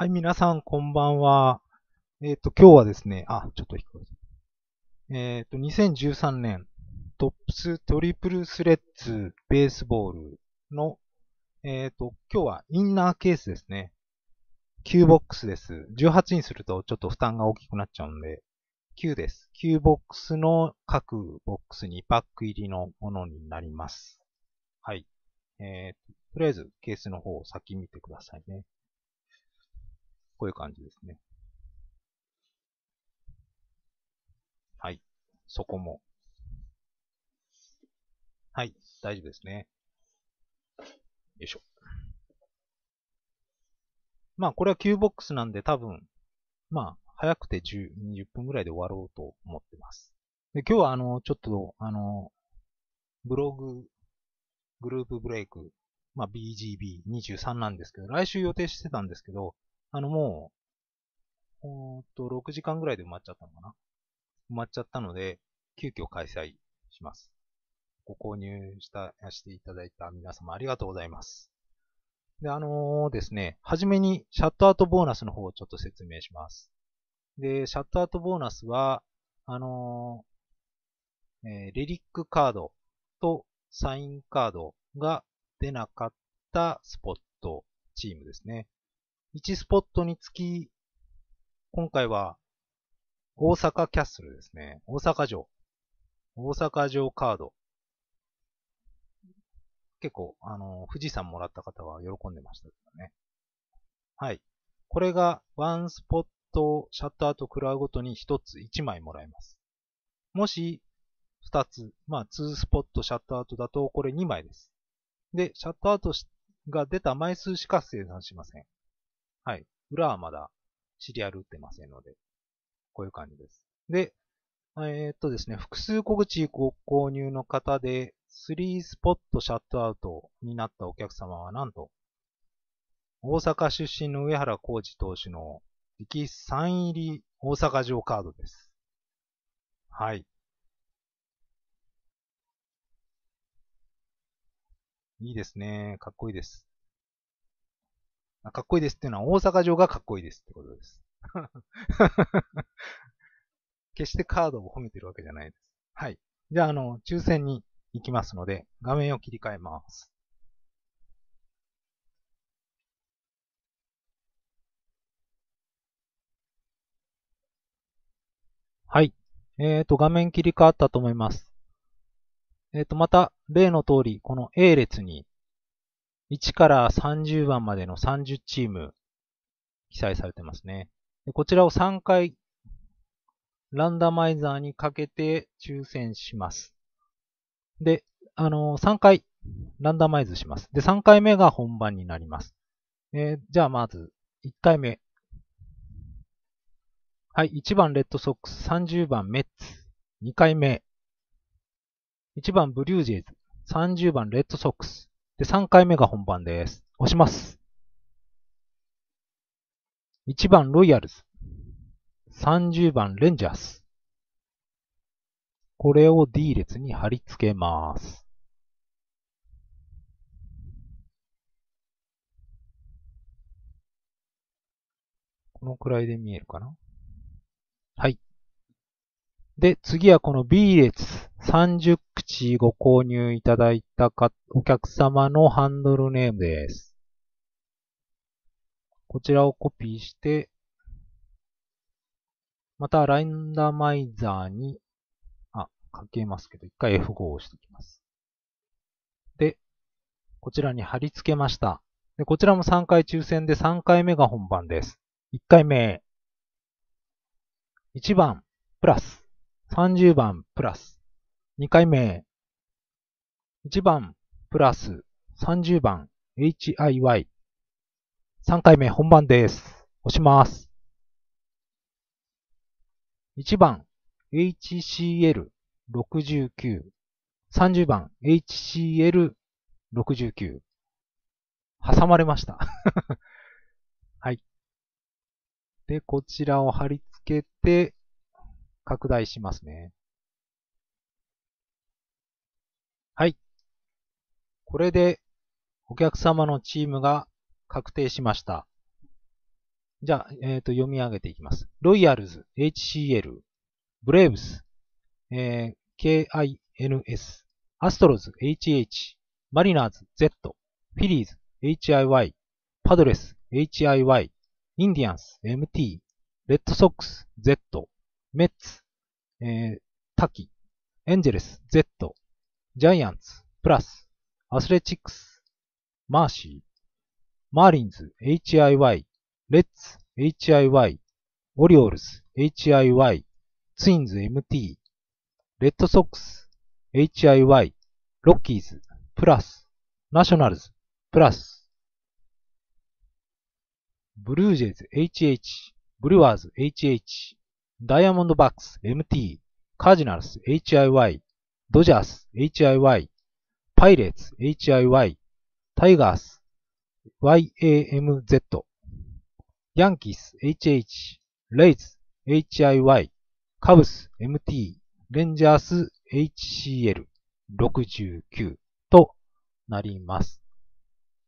はい、皆さん、こんばんは。えっ、と、今日はですね、あ、ちょっと低い。えっ、と、2013年、トップストリプルスレッズベースボールの、えっ、と、今日はインナーケースですね。9ボックスです。18にするとちょっと負担が大きくなっちゃうんで、9です。9ボックスの各ボックスにパック入りのものになります。はい。えー、とりあえずケースの方を先見てくださいね。こういう感じですね。はい。そこも。はい。大丈夫ですね。よいしょ。まあ、これは9ボックスなんで多分、まあ、早くて10、20分ぐらいで終わろうと思ってます。で、今日はあの、ちょっと、あの、ブログ、グループブレイク、まあ、BGB23 なんですけど、来週予定してたんですけど、あの、もう、おーっと、6時間ぐらいで埋まっちゃったのかな？埋まっちゃったので、急遽開催します。ご購入した、していただいた皆様ありがとうございます。で、あのーですね、はじめにシャットアウトボーナスの方をちょっと説明します。で、シャットアウトボーナスは、あのーえーレリックカードとサインカードが出なかったスポットチームですね。1スポットにつき、今回は大阪キャッスルですね。大阪城。大阪城カード。結構、あの、富士山もらった方は喜んでましたけどね。はい。これが、ワンスポットシャットアウト食らうごとに1つ1枚もらえます。もし、2つ、まあ、2スポットシャットアウトだと、これ2枚です。で、シャットアウトが出た枚数しか生産しません。はい。裏はまだシリアル打ってませんので、こういう感じです。で、えーっとですね、複数小口ご購入の方で、3スポットシャットアウトになったお客様はなんと、大阪出身の上原浩二投手の力サイン入り大阪城カードです。はい。いいですね。かっこいいです。かっこいいですっていうのは大阪城がかっこいいですってことです。決してカードを褒めてるわけじゃないです。はい。じゃあ、あの、抽選に行きますので、画面を切り替えます。はい。えっ、と、画面切り替わったと思います。えっ、と、また、例の通り、この A 列に、1から30番までの30チーム、記載されてますね。でこちらを3回、ランダマイザーにかけて抽選します。で、あのー3回、ランダマイズします。で、3回目が本番になります。えーじゃあ、まず、1回目。はい、1番レッドソックス、30番メッツ。2回目。1番ブリュージェイズ、30番レッドソックス。で、3回目が本番です。押します。1番ロイヤルズ。30番レンジャース。これを D 列に貼り付けます。このくらいで見えるかな？はい。で、次はこの B 列30口ご購入いただいたかお客様のハンドルネームです。こちらをコピーして、またランダマイザーに、あ、かけますけど、一回 F5 を押しておきます。で、こちらに貼り付けました。で、こちらも3回抽選で3回目が本番です。1回目、1番、プラス、30番、プラス、2回目、1番、プラス、30番、HIY、3回目、本番です。押します。1番、HCL69、30番、HCL69、挟まれました。はい。で、こちらを貼り付けて、拡大しますね。はい。これで、お客様のチームが確定しました。じゃあ、えっ、と、読み上げていきます。ロイヤルズ、HCL、ブレーブス、えー、KINS、アストロズ、HH、マリナーズ、Z、フィリーズ、HIY、パドレス、HIY、インディアンス、MT、レッドソックス、Z、メッツ、えー、タキ、エンジェルス、Z、ジャイアンツ、プラス、アスレチックス、マーシー、マーリンズ、HIY、レッツ、HIY、オリオールズ、HIY、ツインズ、MT、レッドソックス、HIY、ロッキーズ、プラス、ナショナルズ、プラス、ブルージェイズ、HH、ブルワーズ、HH、ダイヤモンドバックス、MT、カージナルス、HIY、ドジャース、HIY、パイレーツ、HIY、タイガース、YAMZ、ヤンキース、HH、レイズ、HIY、カブス、MT、レンジャース、HCL、69となります。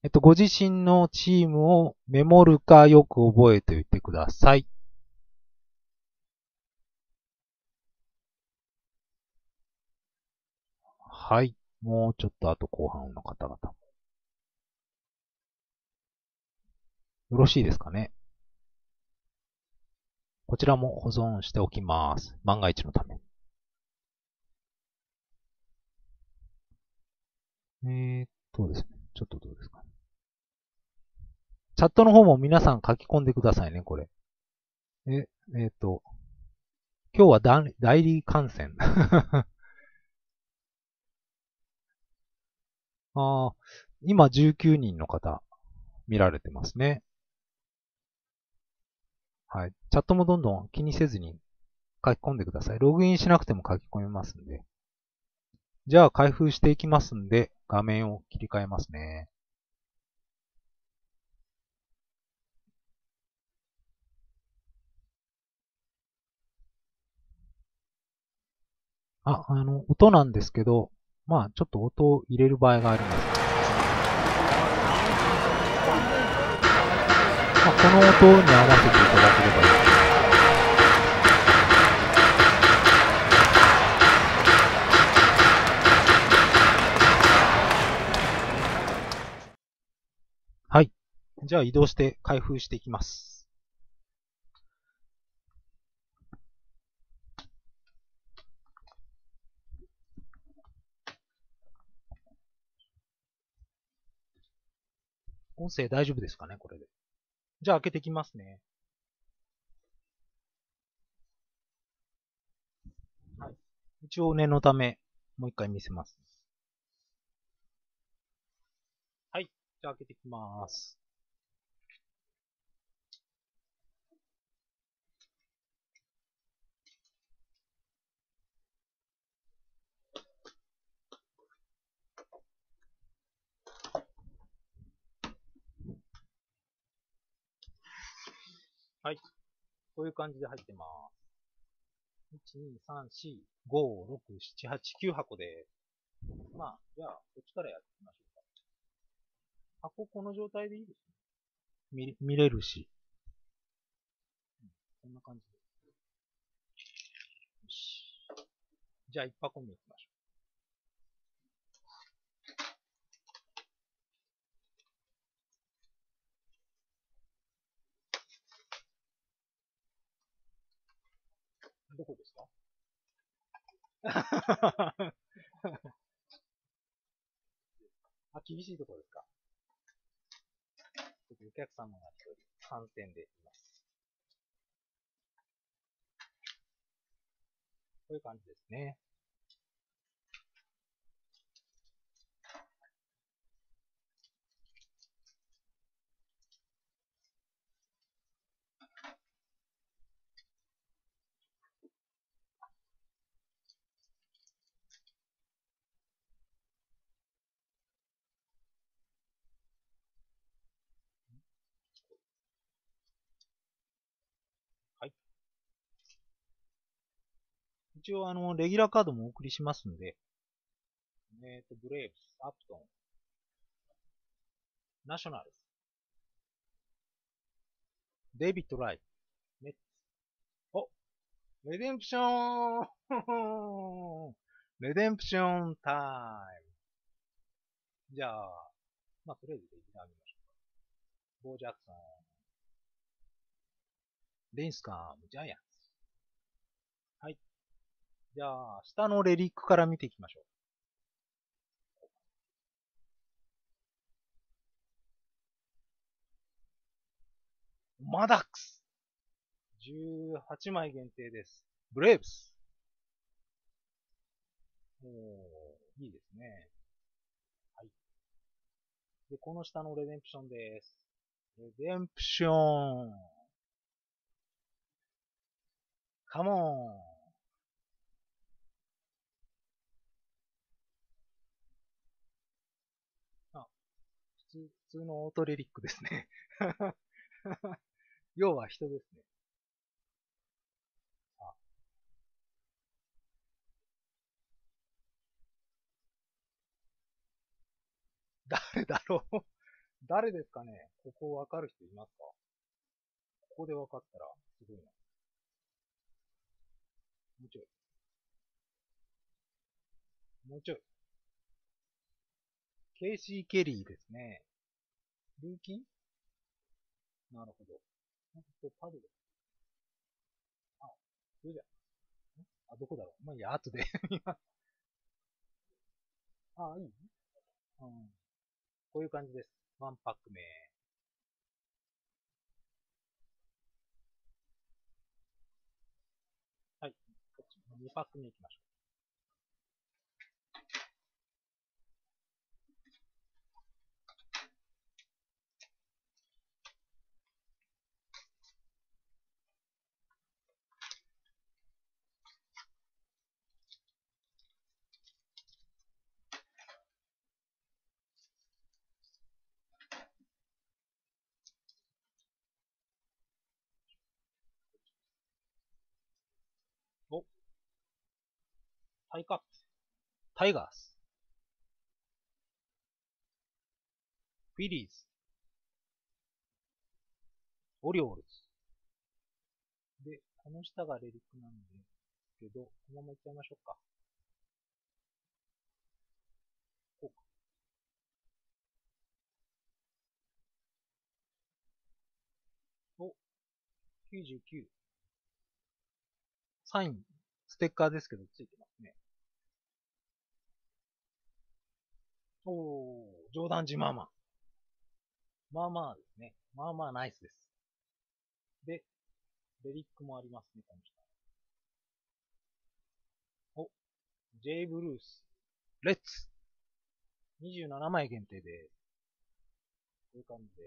えっと、ご自身のチームをメモるかよく覚えておいてください。はい。もうちょっとあと後半の方々も。よろしいですかね。こちらも保存しておきます。万が一のために。えー、っとですね。ちょっとどうですかね。チャットの方も皆さん書き込んでくださいね、これ。え、えー、っと、今日は代理観戦。ああ、今19人の方見られてますね。はい。チャットもどんどん気にせずに書き込んでください。ログインしなくても書き込めますんで。じゃあ開封していきますんで、画面を切り替えますね。あ、あの、音なんですけど、まあ、ちょっと音を入れる場合があります。まあ、この音に合わせていただければいいはい。じゃあ移動して開封していきます。音声大丈夫ですかねこれで。じゃあ開けていきますね。はい。一応念のため、もう一回見せます。はい。じゃあ開けていきます。はい。こういう感じで入ってます。1、2、3、4、5、6、7、8、9箱で。まあ、じゃあ、こっちからやってみましょうか。箱この状態でいいですね。見、見れるし。うん、こんな感じで。よし。じゃあ、1箱目いきましょう。どこですか？あ、厳しいところですか？ちょっとお客様が一人感染でいます。こういう感じですね。一応、あの、レギュラーカードもお送りしますんで、えっ、ー、と、ブレイブス、アプトン、ナショナルズ、デイビッド・ライ。メッツ。お redemption redemption time。じゃあ、まあ、とりあえずレギュラー見ましょうか。ボー・ジャクソン。レインスカーム、ジャイアンツ。じゃあ、下のレリックから見ていきましょう。マダックス。18枚限定です。ブレーブス。おー、いいですね。はい。で、この下のレデンプションです。レデンプション。カモン。あ、普通、のオートレリックですね。要は人ですね。あ。誰だろう？誰ですかね？ここわかる人いますか？ここでわかったら、すごいな。もうちょい。もうちょい。ケイシー・ケリーですね。ルーキー？なるほど。なんかこれパドル。あ、それじゃ。あ、どこだろう？まあ、いや、後で。あ、いい？うん。こういう感じです。ワンパック目。はい。こっち、2パック目いきましょう。タイカップ。タイガース。フィリーズ。オリオールズ。で、この下が relic なんでけど、このままいっちゃいましょうか。こうか。お、99。サイン、ステッカーですけど、ついてますね。おー、冗談自まあまあ。まあまあですね。まあまあナイスです。で、レリックもありますね、この下。お、J ブルース、レッツ !27 枚限定で、こういう感じで、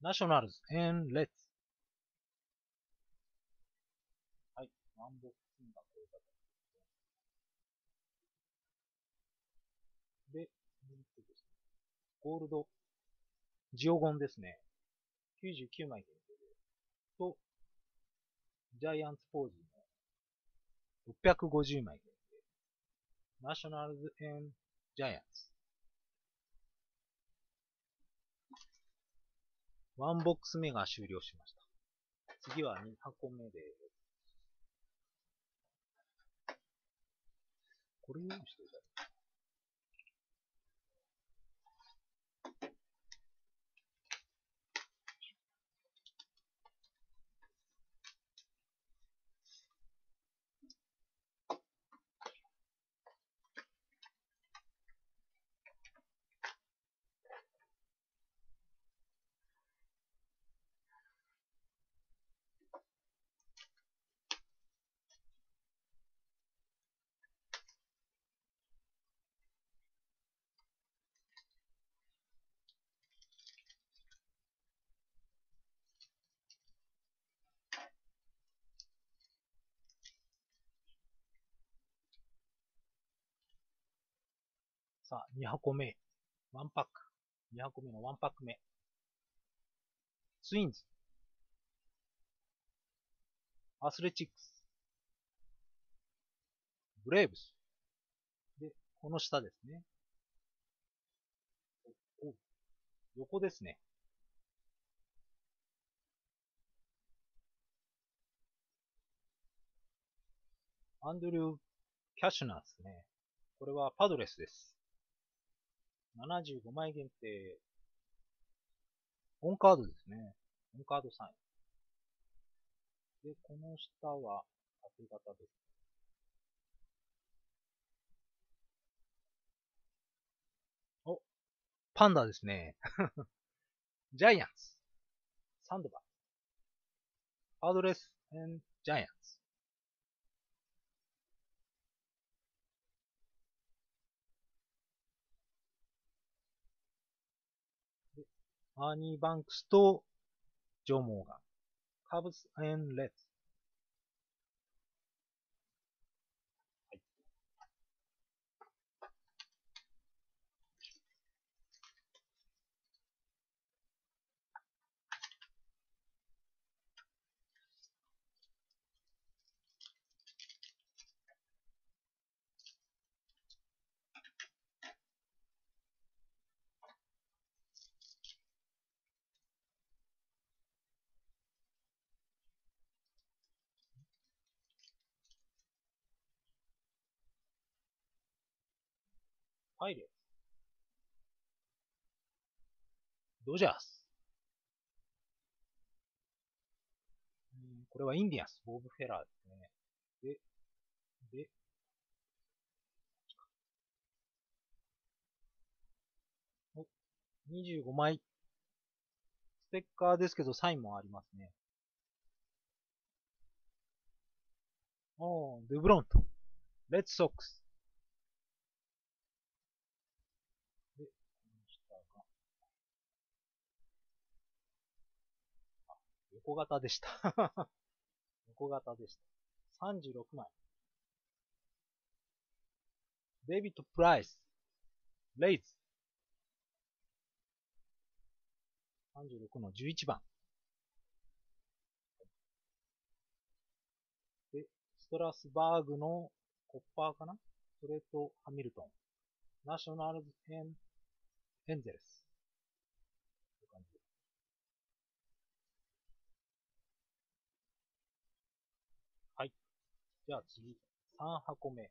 ナショナルズ、エン、レッツはい、ワンボックスンだで、ゴールド、ジオゴンですね。99枚限定で。と、ジャイアンツポーズの650枚限定。ナショナルズ・エン・ジャイアンツ。ワンボックス目が終了しました。次は2箱目で、これ用意しておいたさあ、2箱目。1パック。2箱目の1パック目。ツインズ。アスレチックス。ブレーブス。で、この下ですね。横ですね。アンドリュー・キャシュナーですね。これはパドレスです。75枚限定。オンカードですね。オンカードサイン。で、この下は縦型です。お、パンダですね。ジャイアンツ。サンドバー。パドレス、ジャイアンツ。アーニー・バンクスとジョー・モーガン。カブス・エン・レッツ。パイレーツ。ドジャース。これはインディアンス、ボブ・フェラーですね。で、で、お、25枚。ステッカーですけど、サインもありますね。おー、デブロント。レッツソックス。横型でした横型でした。36枚。デビット・プライス。レイズ。36の11番。で、ストラスバーグのコッパーかな？それとハミルトン。ナショナルズ・エン、エンゼルス。じゃあ次、3箱目。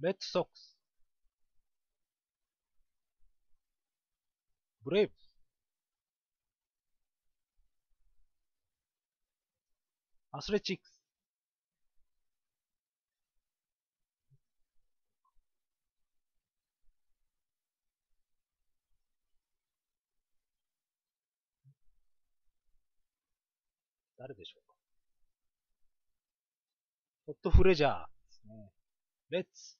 レッドソックス。ブレイブス。アスレチックス。誰でしょうか？ホットフレジャーですね。レッツ。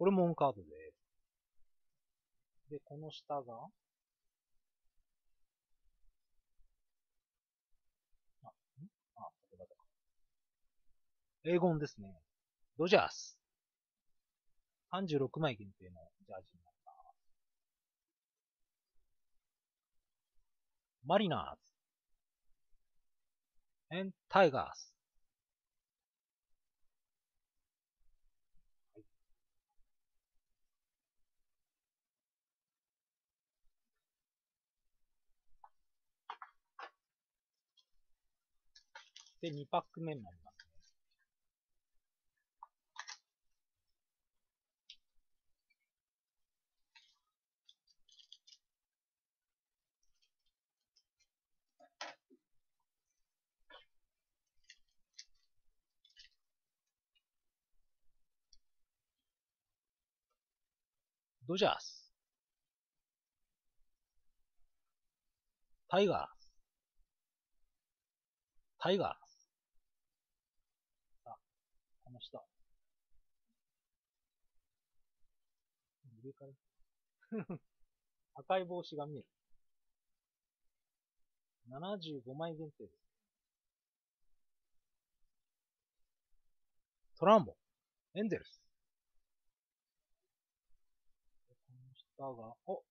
これもオンカードです。で、この下が、あ、ん？あ、ここだか。英語ですね。ドジャース。36枚限定のジャージになります。マリナーズ。エンタイガース。で、2パック目になりますね。ドジャース。タイガース。タイガース。上から。赤い帽子が見える。75枚限定です。トランボ、エンゼルス。この下が、お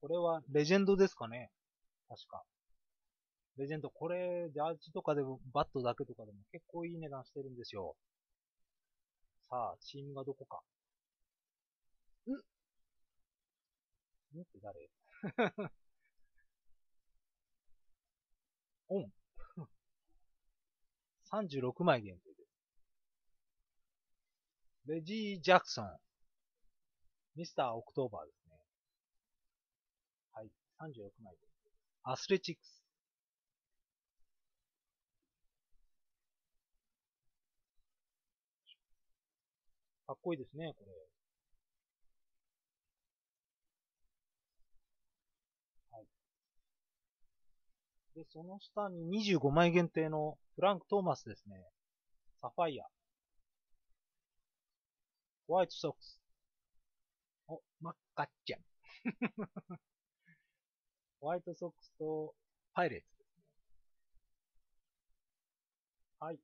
これはレジェンドですかね確か。レジェンド、これ、ジャージとかでも、バットだけとかでも結構いい値段してるんですよ。さあ、チームがどこか。んん？って誰？オン。36枚限定です。レジー・ジャクソン。ミスター・オクトーバーですね。はい。36枚限定。アスレチックス。かっこいいですね、これ。で、その下に25枚限定のフランク・トーマスですね。サファイア。ホワイトソックス。お、マッカッチャン。ホワイトソックスとパイレーツですね。はい。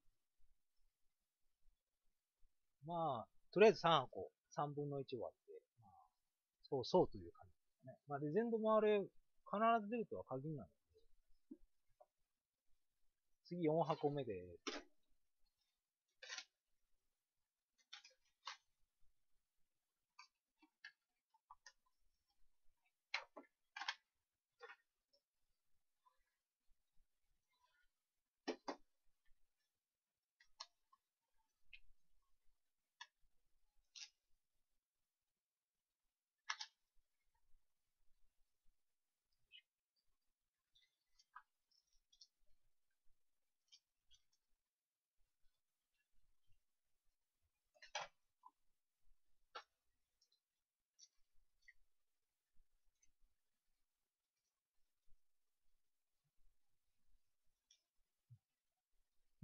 まあ、とりあえず3個、3分の1終わって、まあ、そうそうという感じですね。まあ、レジェンドもあれ、必ず出るとは限らない、次4箱目で、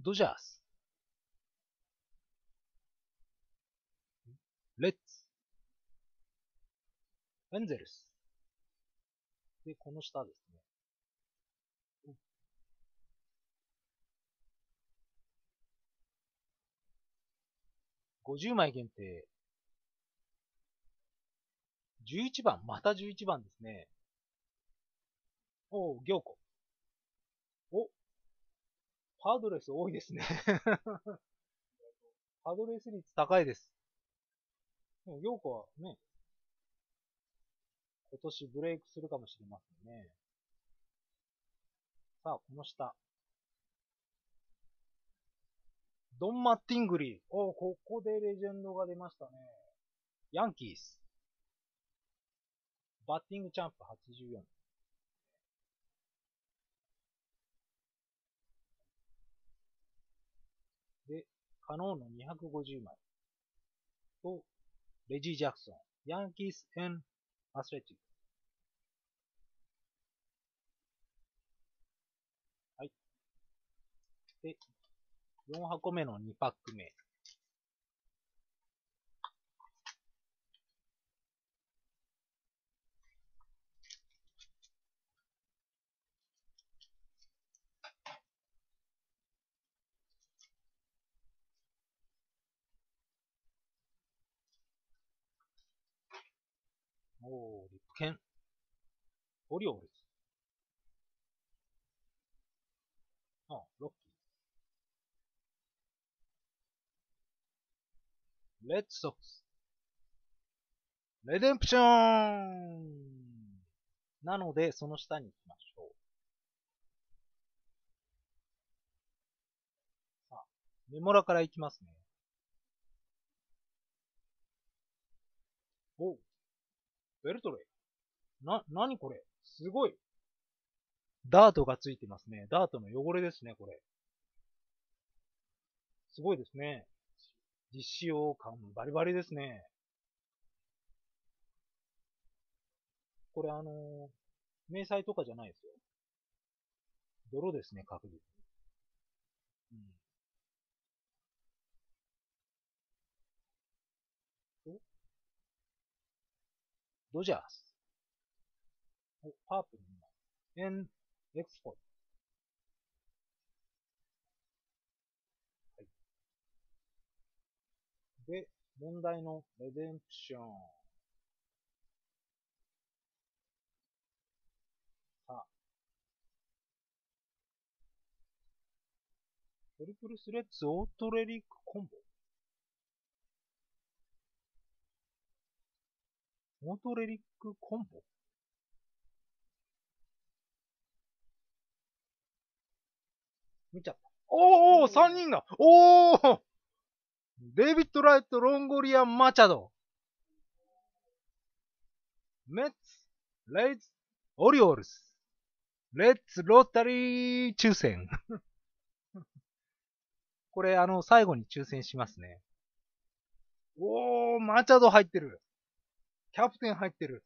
ドジャース。レッツ。エンゼルス。で、この下ですね。50枚限定。11番、また11番ですね。おう、行子。お、パドレス多いですね パドレス率高いです。でも、ヨーコはね、今年ブレイクするかもしれませんね。さあ、この下。ドン・マッティングリー。おここでレジェンドが出ましたね。ヤンキース。バッティングチャンプ84。で、カノーの250枚と、レジー・ジャクソン、ヤンキース・エン・アスレティック。はい。で、4箱目の2パック目。おー、リップケン。オリオールズ。あ、ロッキー。レッドソックス。レデンプションなので、その下に行きましょう。さあ、メモラから行きますね。おう。ベルトレイ。な、なにこれすごい。ダートがついてますね。ダートの汚れですね、これ。すごいですね。実使用感バリバリですね。これあのー、明細とかじゃないですよ。泥ですね、確実に。ドジャース。お、パープルになる。エン、エクスポ。はい。で、問題のレデンプション。さあ。トリプルスレッツオートレリックコンボ。オートレリックコンボ？見ちゃった。おーおー、3人がおーデイビッド・ライト、ロンゴリアン・マチャド。メッツ、レイズ、オリオールス。レッツ・ロータリー抽選。これ、あの、最後に抽選しますね。おー、マチャド入ってる。キャプテン入ってる。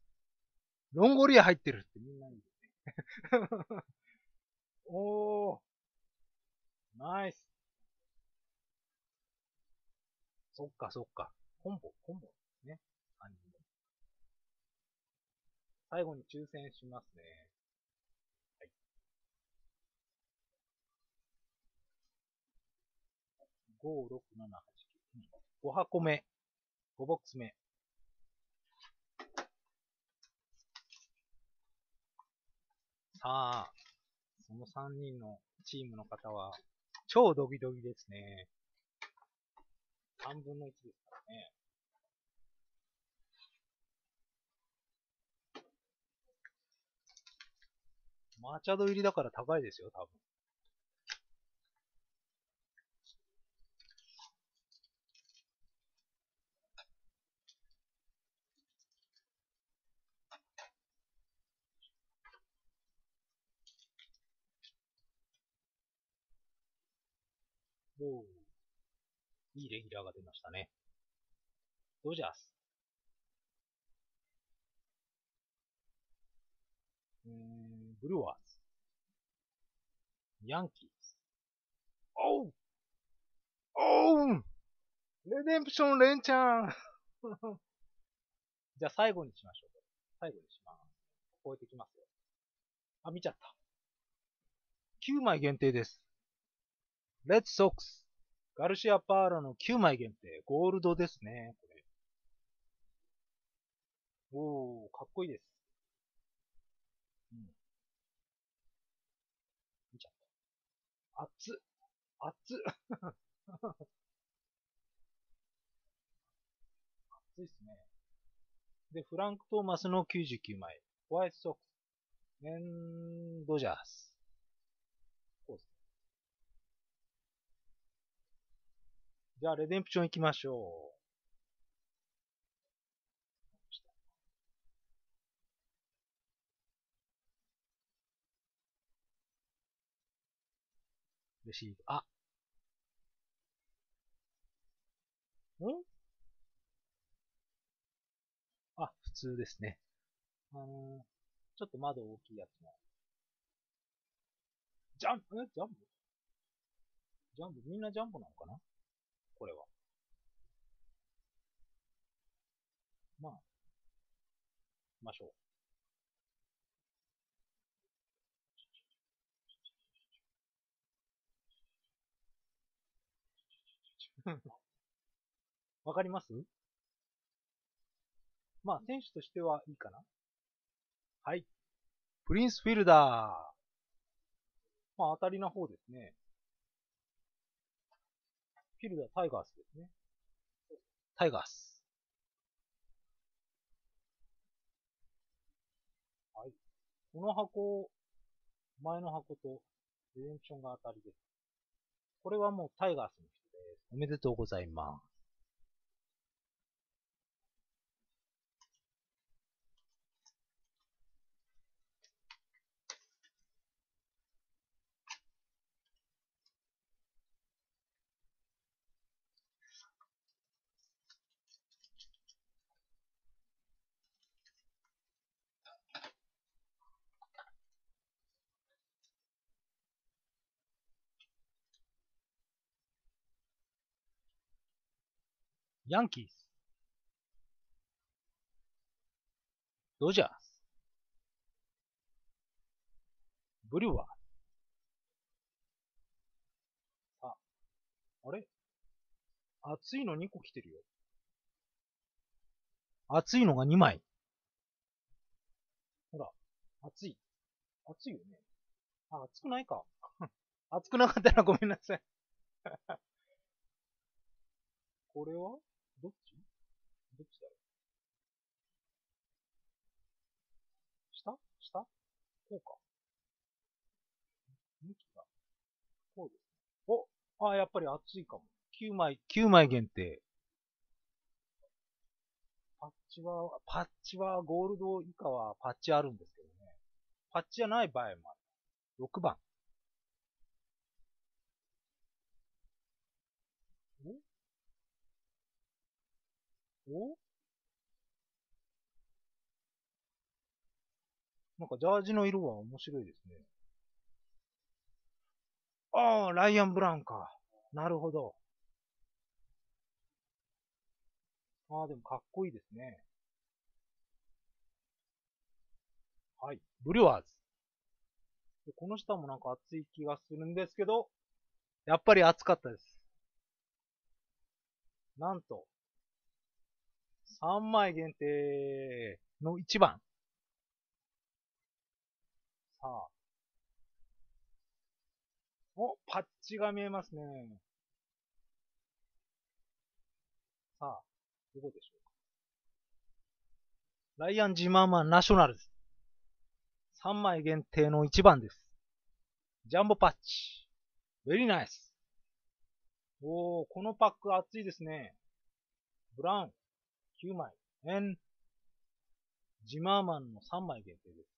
ロンゴリア入ってるってみんな言う。おー。ナイス。そっかそっか。コンボ、コンボですね。最後に抽選しますね。はい。5、6、7、8、9。5箱目。5ボックス目。さあ、その3人のチームの方は、超ドギドギですね。3分の1ですからね。マーチャド入りだから高いですよ、多分。おおいいレギュラーが出ましたね。ドジャース。うーん、ブルワーズ。ヤンキーズ。おうおうレデンプションレンチャン じゃあ最後にしましょう。最後にします。超えてきますよ。あ、見ちゃった。9枚限定です。レッツソックス。ガルシア・パーラの9枚限定。ゴールドですね、これ。おー、かっこいいです。うん。見ちゃった。熱っ。熱っ。熱いっすね。で、フランク・トーマスの99枚。ホワイトソックス。エンドジャース。じゃあ、レデンプション行きましょう。レシーブ。あ。ん？あ、普通ですね。あのー、ちょっと窓大きいやつも。ジャンプ？え？ジャンプ？ジャンプ？みんなジャンプなのかな？これは。まあ、ましょう。わかります？まあ、選手としてはいいかな。はい。プリンスフィルダー。まあ、当たりな方ですね。フィルダータイガースですね。タイガース。はい。この箱、前の箱とレデンションが当たりです。これはもうタイガースの人です。おめでとうございます。ヤンキース。ドジャース。ブリュワーズ。あ、あれ？熱いの2個来てるよ。熱いのが2枚。ほら、熱い。熱いよね。あ、熱くないか。熱くなかったらごめんなさい。これは？どっち？どっちだろう？下？下？こうか。向きが。こうですね。おあ、やっぱり熱いかも。9枚、9枚限定。パッチは、パッチはゴールド以下はパッチあるんですけどね。パッチじゃない場合もある。6番。お？なんかジャージの色は面白いですね。ああ、ライアン・ブラウンか。なるほど。ああ、でもかっこいいですね。はい。ブリュワーズ。でこの下もなんか熱い気がするんですけど、やっぱり熱かったです。なんと、3枚限定の1番。さあ。お、パッチが見えますね。さあ、どこでしょうか。ライアン・ジマーマン・ナショナルズ。3枚限定の1番です。ジャンボパッチ。ベリーナイス。おー、このパック熱いですね。ブラウン、9枚。ジマーマンの3枚限定です。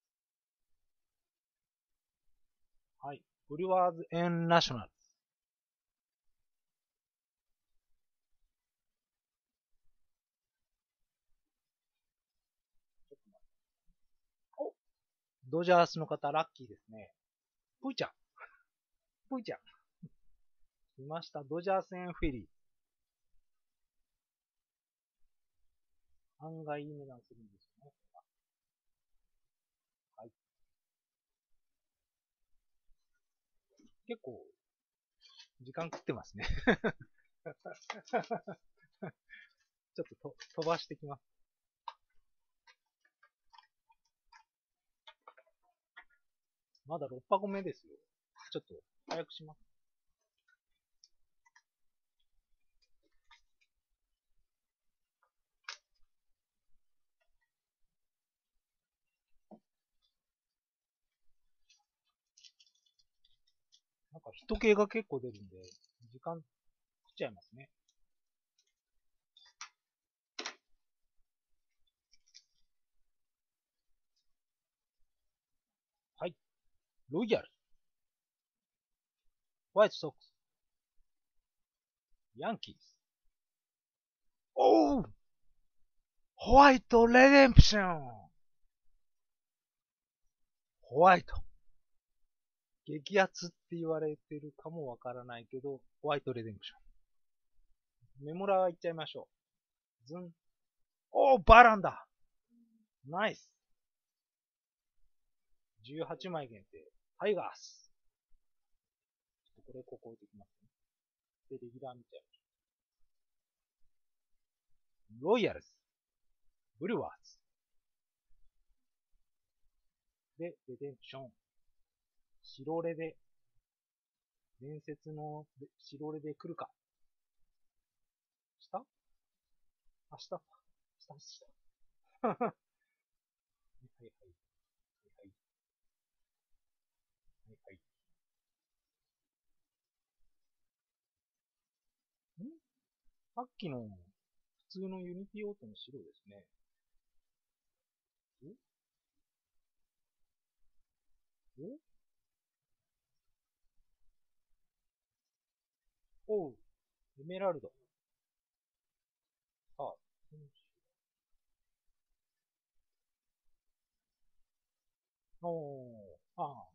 はい。ブリュワーズ・エン・ナショナルズ。おドジャースの方、ラッキーですね。ぷいちゃん。ぷいちゃん。来ました。ドジャース・エン・フェリー。案外いい値段するんですよね。はい。結構、時間食ってますね ちょっとと飛ばしてきます。まだ6箱目ですよ。ちょっと早くします。人系が結構出るんで、時間食っちゃいますね。はい。ロイヤル。ホワイトソックス。ヤンキース。おうホワイトレデンプションホワイト。激アツって言われてるかもわからないけど、ホワイトレデンプション。メモラーいっちゃいましょう。ズン。おー、バランだナイス !18 枚限定。タイガース。ちょっとこれここ置いてきますね。で、レギュラー見ちゃいましょう。ロイヤルズ。ブルワーズ。で、レデンプション。白レで、伝説の白レで来るか。下明日下下下。はいはいはい。はいはい。はいはい。ん？さっきの普通のユニティオートの白ですね。お？お？おう、エメラルド。あ、選手。おー、ああ。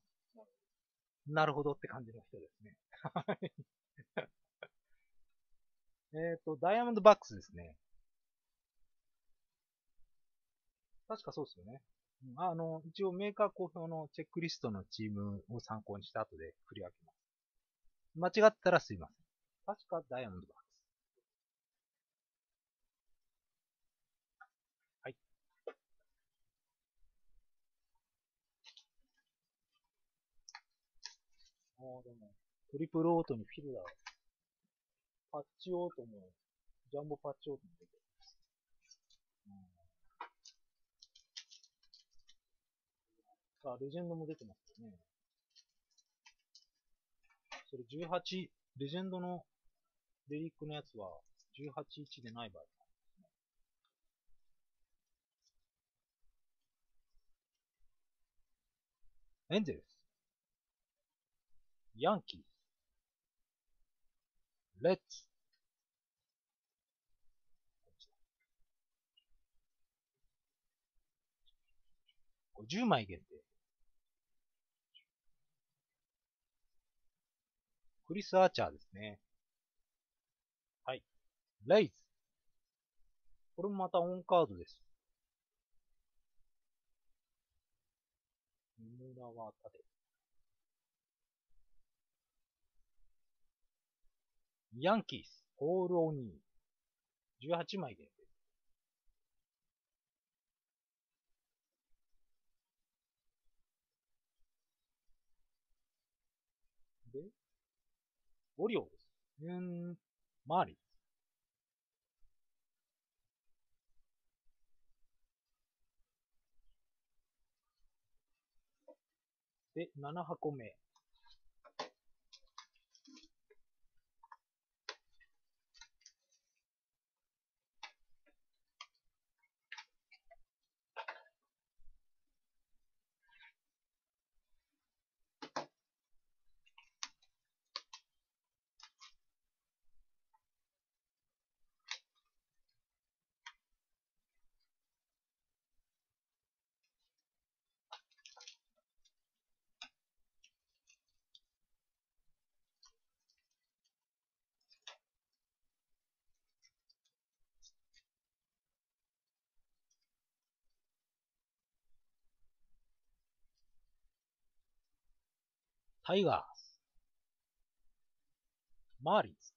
なるほどって感じの人ですね。えっと、ダイヤモンドバックスですね。確かそうですよね。あの、一応メーカー公表のチェックリストのチームを参考にした後で振り分けます。間違ったらすいません。確かダイヤモンドバックス。はい。ああ、でも、トリプルオートにフィルダー。パッチオートも、ジャンボパッチオートも出てます。あ、レジェンドも出てますよね。それ18、レジェンドのレリックのやつは18-1でない場合。エンゼルス。ヤンキース。レッツ。50枚限定。クリス・アーチャーですね。はい。レイズ。これもまたオンカードです。村は縦。ヤンキース、ポール・オニー。18枚限定。で、オリオです。うん、マーリン。で、7箱目。タイガース。マーリンズ。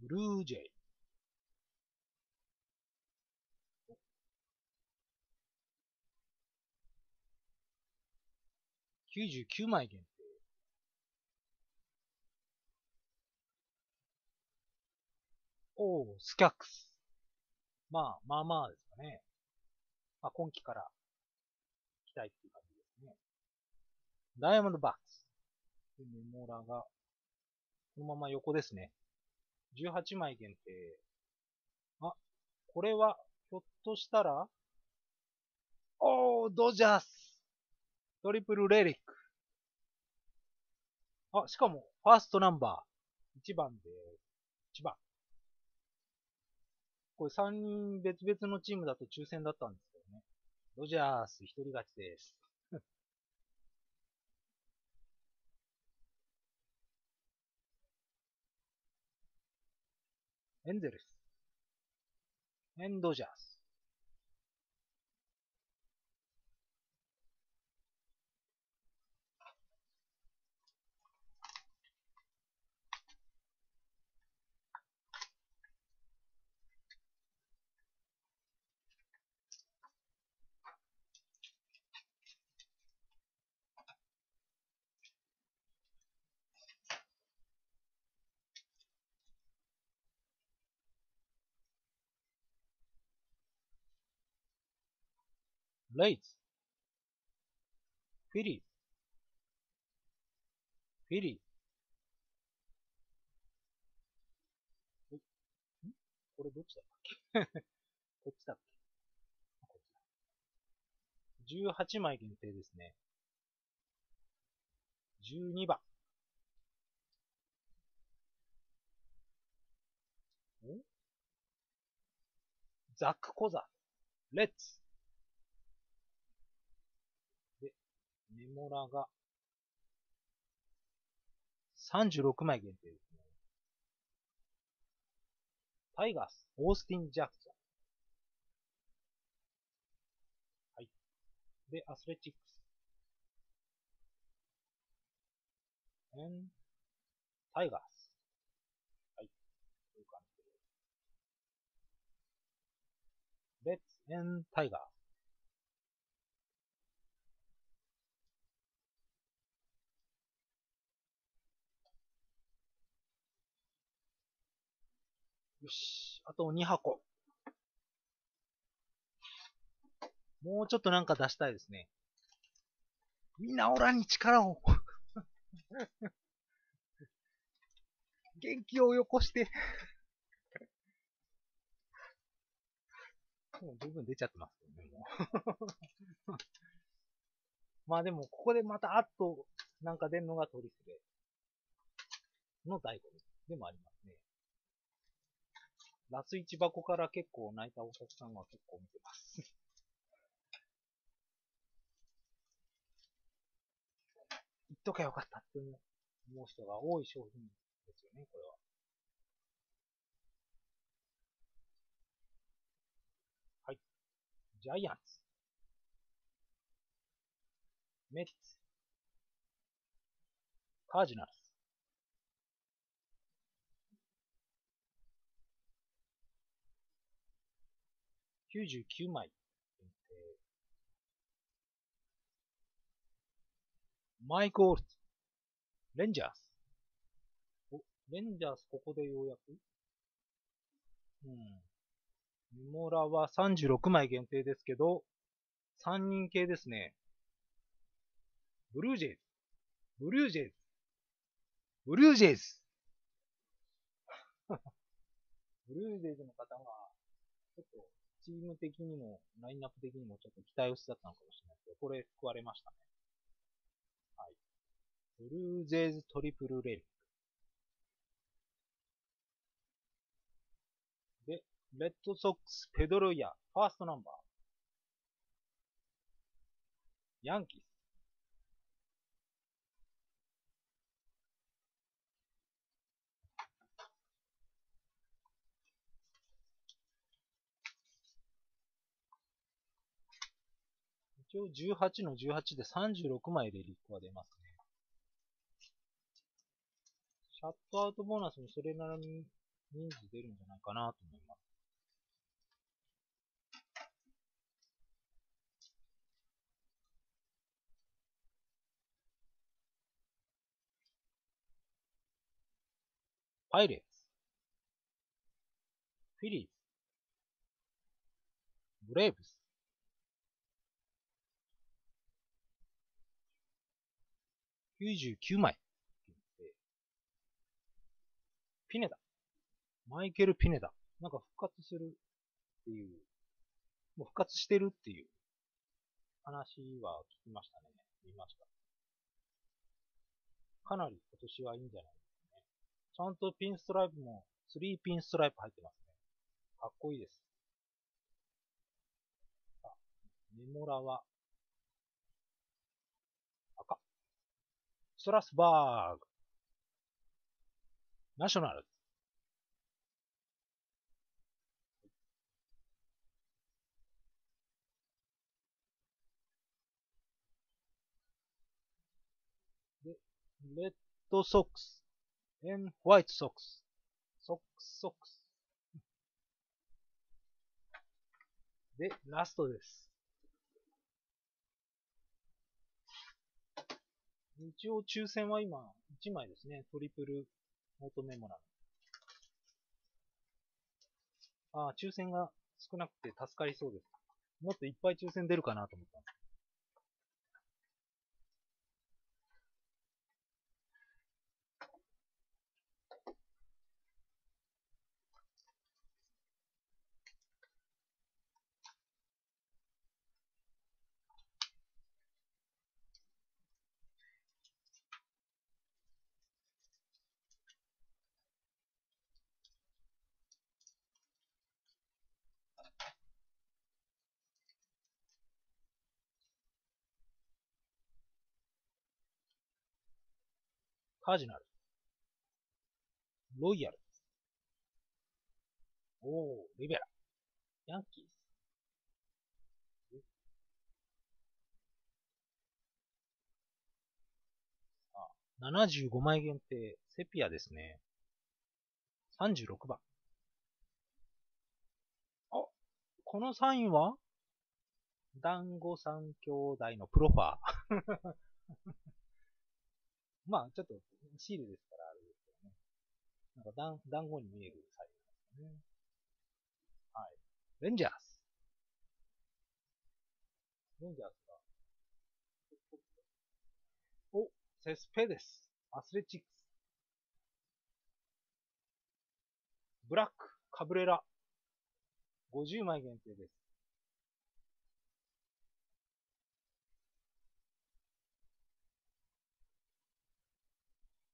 ブルージェイ。99枚限定。おー、スキャックス。まあ、まあまあですかね。まあ、今季から期待っていう感。ダイヤモンドバックス。でメモラが、このまま横ですね。18枚限定。あ、これは、ひょっとしたら、おー、ドジャーストリプルレリック。あ、しかも、ファーストナンバー。1番で、1番。これ3人別々のチームだと抽選だったんですけどね。ドジャース一人勝ちです。エンゼルス。エンドジャース。レイズ。フィリーズ。フィリーズ。んこれどっちだったっけ？こっちだっけこっちだ。18枚限定ですね。12番。ザック・コザ。レッツ。メモラが36枚限定ですね。タイガース、オースティン・ジャクソン。はいで、アスレチックス。and タイガース。はい。こういう感じで。レッツ and タイガース。よし。あと2箱。もうちょっとなんか出したいですね。みんなオラに力を 元気をよこしてもう十分出ちゃってますよね、もう まあでも、ここでまたあっとなんか出るのがトリスレの醍醐味でもあります。ラス1箱から結構泣いたお客さんは結構見てます 言っとけばよかったって思う人が多い商品ですよね、これは。はい。ジャイアンツ。メッツ。カージナルス。99枚。マイク・オールツ。レンジャース。お、レンジャースここでようやく？うん。メモラは36枚限定ですけど、3人系ですね。ブルージェイズ。ブルージェイズ。ブルージェイズ。ブルージェイズの方が、ちょっと、チーム的にも、ラインナップ的にもちょっと期待薄だったのかもしれないけど、これ救われましたね。はい。ブルージェイズトリプルレリック。で、レッドソックス、ペドロイヤ、ファーストナンバー。ヤンキース。一応18の18で36枚でリックは出ますね。シャットアウトボーナスもそれなりに人数出るんじゃないかなと思います。パイレーツ、フィリーズ、ブレイブス、99枚。ピネダ。マイケル・ピネダ。なんか復活するっていう、もう復活してるっていう話は聞きましたね。見ました。かなり今年はいいんじゃないですかね。ちゃんとピンストライプも3ピンストライプ入ってますね。かっこいいです。メモラはストラスバーグ、ナショナルで、レッドソックス、 and ホワイトソックス、ソックスソックス。で、ラストです。一応抽選は今1枚ですね。 triple auto メモラル。ああ、抽選が少なくて助かりそうです。もっといっぱい抽選出るかなと思ったんです。カージナル、ロイヤル、おー、リベラ、ヤンキーズ、75枚限定、セピアですね。36番。あ、このサインは？団子三兄弟のプロファー。まあ、ちょっとシールですから、あれですけどね。なんか団、団子に見えるサインですね。はい。レンジャース。レンジャースが。お、セスペデス。アスレチックス。ブラック、カブレラ。50枚限定です。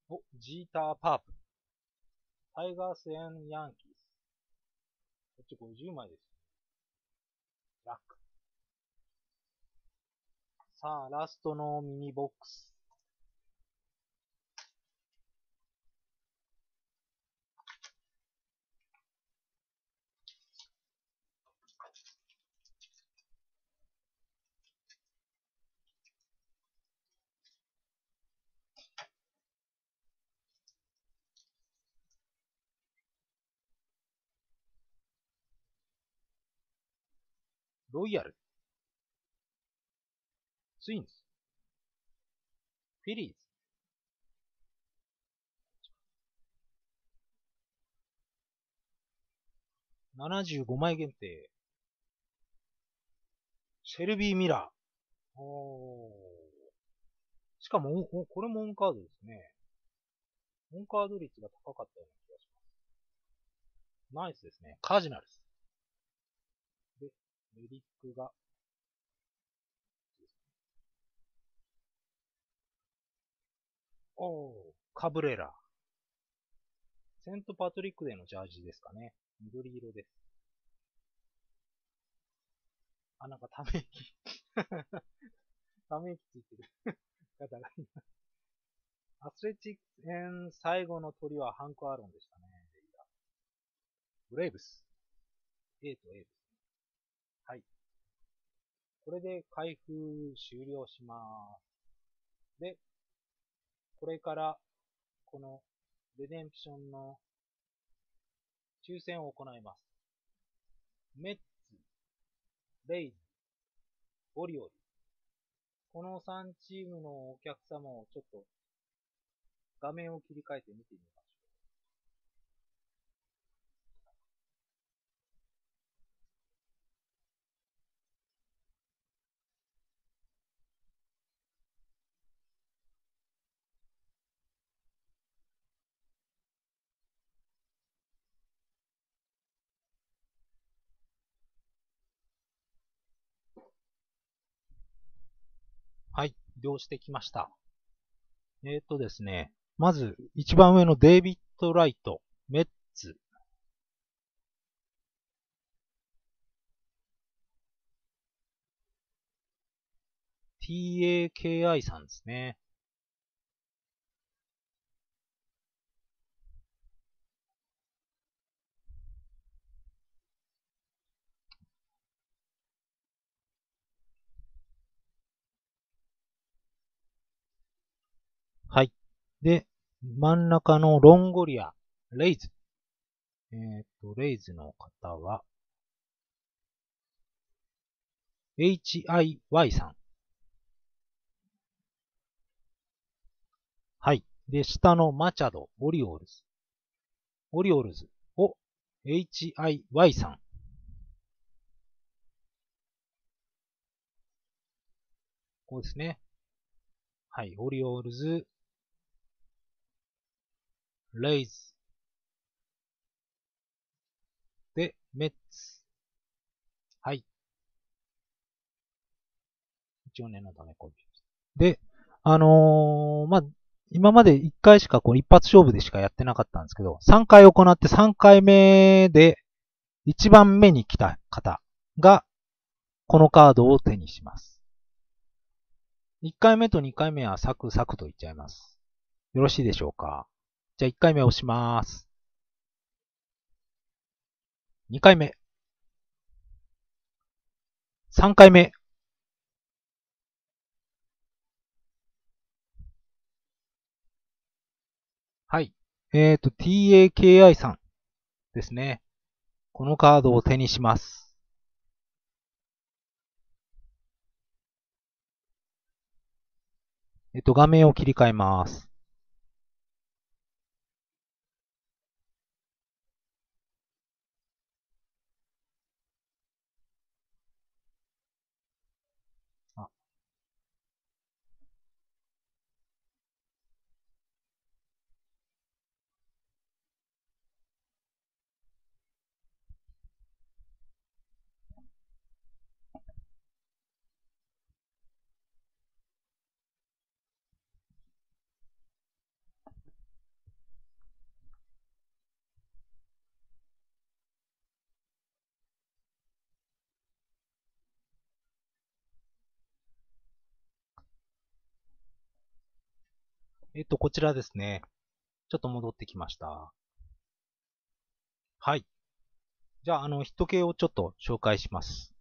お、ジーターパープ。タイガース and ヤンキース。こっち50枚です。ラック。さあ、ラストのミニボックス。ロイヤル、ツインズ、フィリーズ、75枚限定。シェルビー・ミラー。おー。しかも、これもオンカードですね。オンカード率が高かったような気がします。ナイスですね。カージナルス。メリックが、おー、カブレラ。セントパトリックデーのジャージですかね。緑色です。あ、なんかため息 ため息ついてる方がいます。アスレチック編最後の鳥はハンク・アーロンでしたね。ブレイブス。A と A です。はい。これで開封終了します。で、これからこのレデンプションの抽選を行います。メッツ、レイズ、オリオリ。この3チームのお客様をちょっと画面を切り替えて見てみます。動してきました。えっ、ー、とですね、まず、一番上のデイビッド・ライト、メッツ。TAKI さんですね。はい。で、真ん中のロンゴリア、レイズ。えっ、ー、と、レイズの方は、HIY さん。はい。で、下のマチャド、オリオールズ。オリオールズを HIY さん。こうですね。はい。オリオールズ、レイズ。で、メッツ。はい。一応念のためこういう。で、あのー、まあ、今まで1回しかこう一発勝負でしかやってなかったんですけど、3回行って3回目で1番目に来た方が、このカードを手にします。1回目と2回目はサクサクといっちゃいます。よろしいでしょうか？じゃあ1回目押します。2回目。3回目。はいえっ、と、TAKI さんですね。このカードを手にします。えっと、画面を切り替えます。えっと、こちらですね。ちょっと戻ってきました。はい。じゃあ、あの、ヒット系をちょっと紹介します。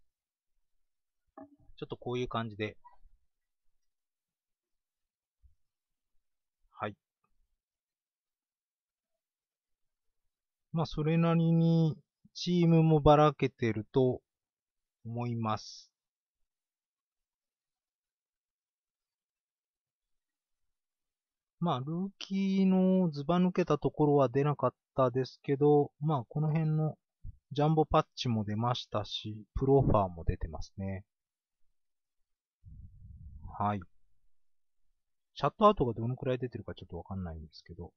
ちょっとこういう感じで。はい。まあ、それなりにチームもばらけてると思います。まあ、ルーキーのズバ抜けたところは出なかったですけど、まあ、この辺の jumbo patch も出ましたし、プロファーも出てますね。はい。シャットアウトがどのくらい出てるかちょっとわかんないんですけど。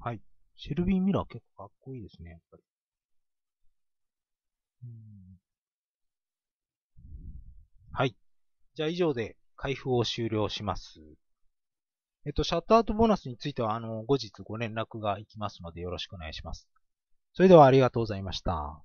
はい。シェルビーミラー結構かっこいいですね、やっぱり。はい。じゃあ以上で開封を終了します。えっと、シャットアウトボーナスについては、あの、後日ご連絡がいきますのでよろしくお願いします。それではありがとうございました。